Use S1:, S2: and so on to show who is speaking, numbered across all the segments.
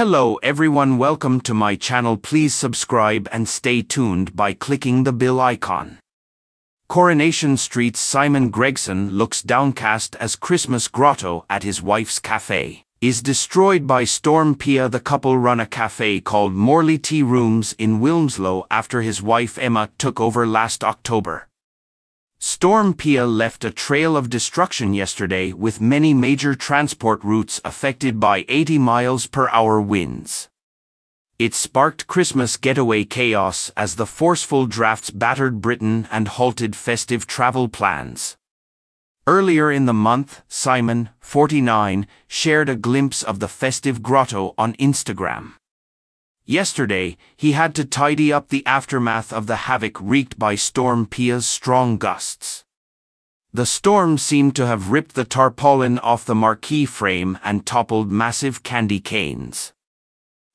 S1: Hello everyone welcome to my channel please subscribe and stay tuned by clicking the bell icon. Coronation Street's Simon Gregson looks downcast as Christmas grotto at his wife's cafe is destroyed by Storm Pia the couple run a cafe called Morley Tea Rooms in Wilmslow after his wife Emma took over last October. Storm Pia left a trail of destruction yesterday with many major transport routes affected by 80 miles per hour winds. It sparked Christmas getaway chaos as the forceful drafts battered Britain and halted festive travel plans. Earlier in the month, Simon, 49, shared a glimpse of the festive grotto on Instagram. Yesterday, he had to tidy up the aftermath of the havoc wreaked by Storm Pia's strong gusts. The storm seemed to have ripped the tarpaulin off the marquee frame and toppled massive candy canes.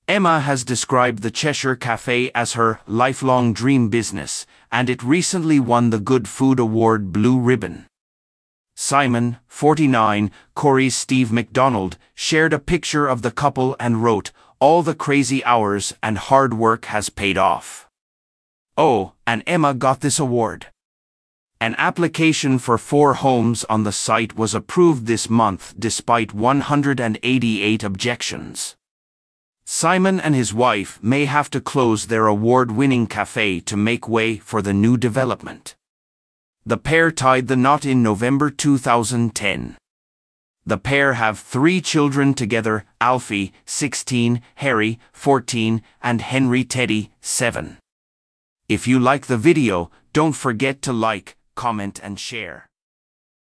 S1: Emma has described the Cheshire Cafe as her lifelong dream business, and it recently won the Good Food Award Blue Ribbon. Simon, 49, Corrie's Steve McDonald, shared a picture of the couple and wrote, all the crazy hours and hard work has paid off. Oh, and Emma got this award. An application for four homes on the site was approved this month despite 188 objections. Simon and his wife may have to close their award-winning cafe to make way for the new development. The pair tied the knot in November 2010. The pair have three children together Alfie, 16, Harry, 14, and Henry Teddy, 7. If you like the video, don't forget to like, comment, and share.